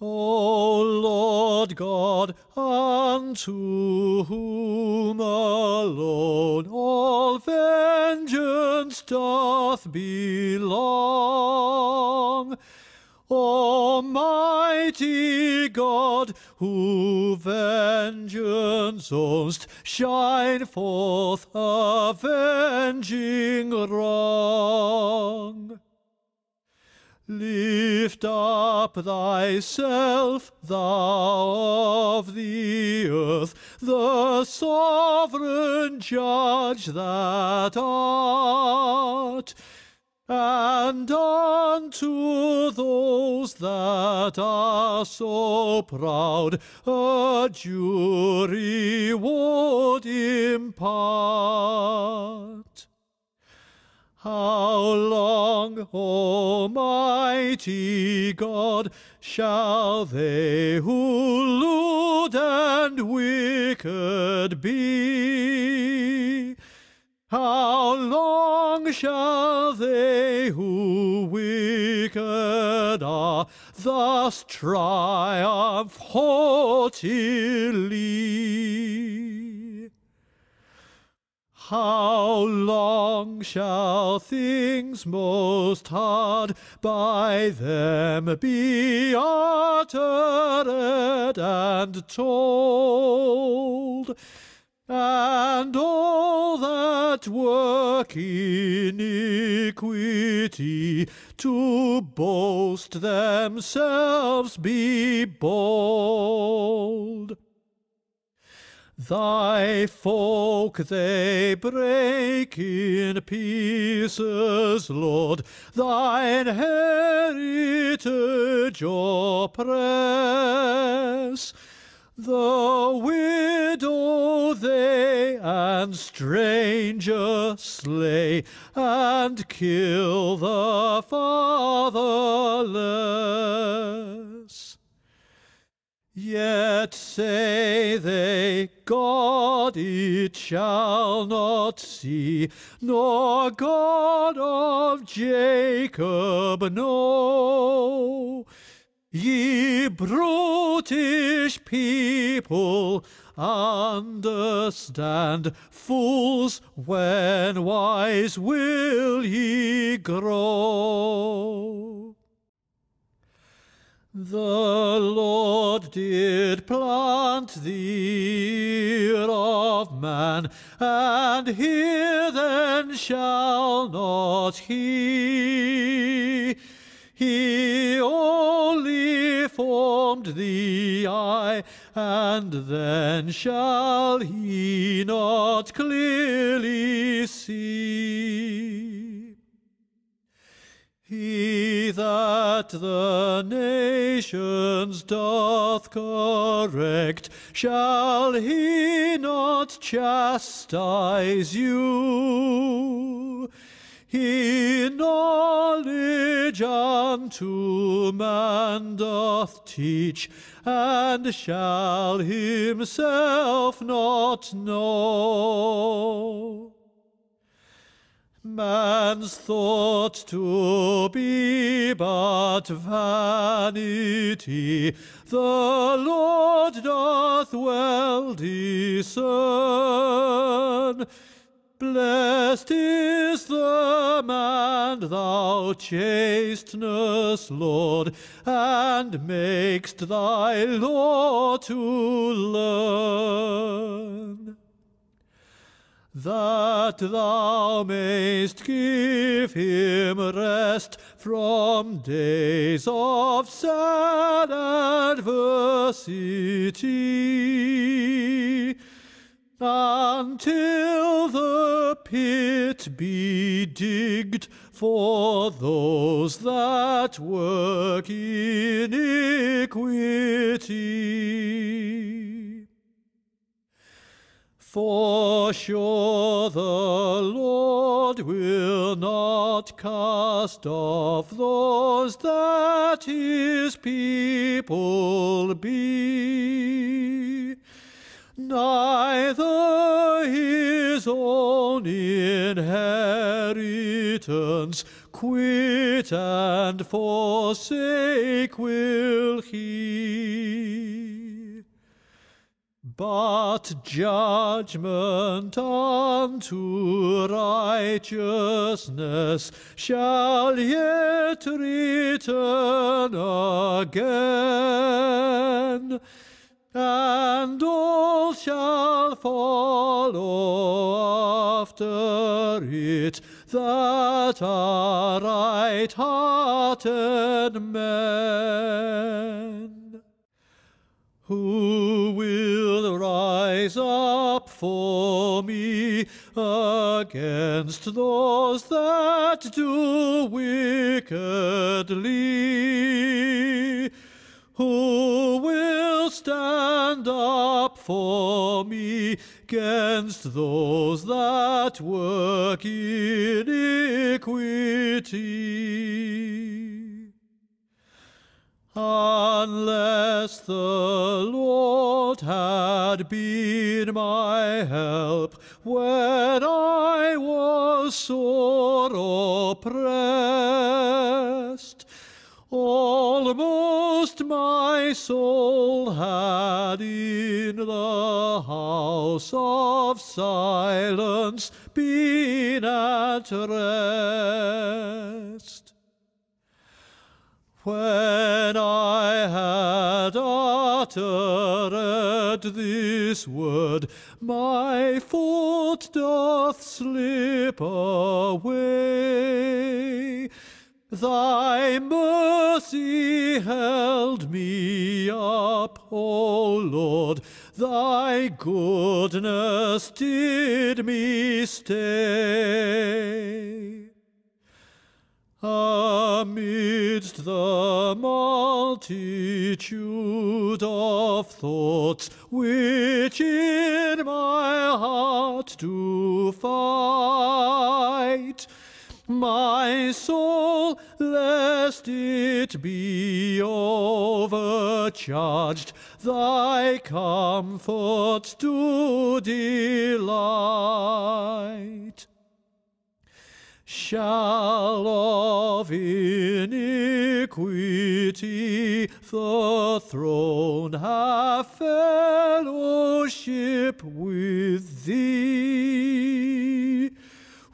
O Lord God, unto whom alone all vengeance doth belong, Almighty God, who vengeance ownst, shine forth avenging wrong. Lift up thyself, thou of the earth, the sovereign judge that art, and unto those that are so proud a due reward impart. How long, Almighty God, shall they who lewd and wicked be? How long shall they who wicked are thus triumph haughtily? How long shall things most hard by them be uttered and told? And all that work iniquity to boast themselves be bold. Thy folk they break in pieces, Lord, thine heritage oppress. The widow they and stranger slay, and kill the fatherless. Yet say they, God it shall not see, nor God of Jacob know. Ye brutish people, understand, fools, when wise will ye grow? The Lord did plant the ear of man, and hear then shall not he. He only formed the eye, and then shall he not clearly see. He that the nations doth correct, shall he not chastise you? He knowledge unto man doth teach, and shall himself not know. Man's thought to be but vanity, the Lord doth well discern. Blessed is the man thou chastenest, Lord, and makest thy law to learn that thou mayst give him rest from days of sad adversity, until the pit be digged for those that work iniquity. For sure the Lord will not cast off those that his people be, neither his own inheritance quit and forsake will he. But judgment unto righteousness shall yet return again, and all shall follow after it that are right-hearted men. Who will for me against those that do wickedly? Who will stand up for me against those that work iniquity? Unless the Lord had been my help when I was sore oppressed, almost my soul had in the house of silence been at rest. When I had uttered this word, my foot doth slip away. Thy mercy held me up, O Lord, thy goodness did me stay. Amidst the multitude of thoughts which in my heart do fight, my soul, lest it be overcharged, thy comforts do delight shall of iniquity the throne have fellowship with thee,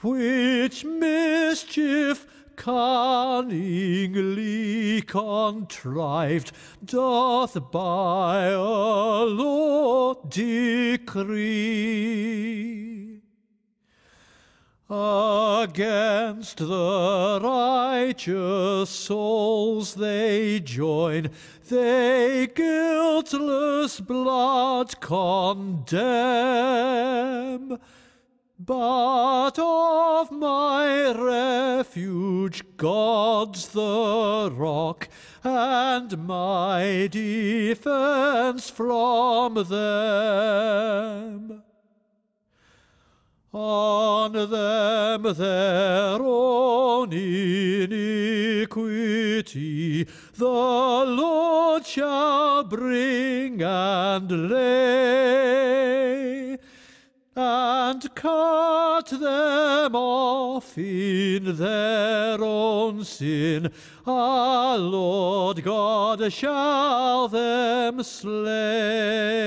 which mischief cunningly contrived doth by a law decree. Against the righteous souls they join, they guiltless blood condemn. But of my refuge, God's the rock, and my defense from them. On them their own iniquity the Lord shall bring and lay, and cut them off in their own sin. Our Lord God shall them slay.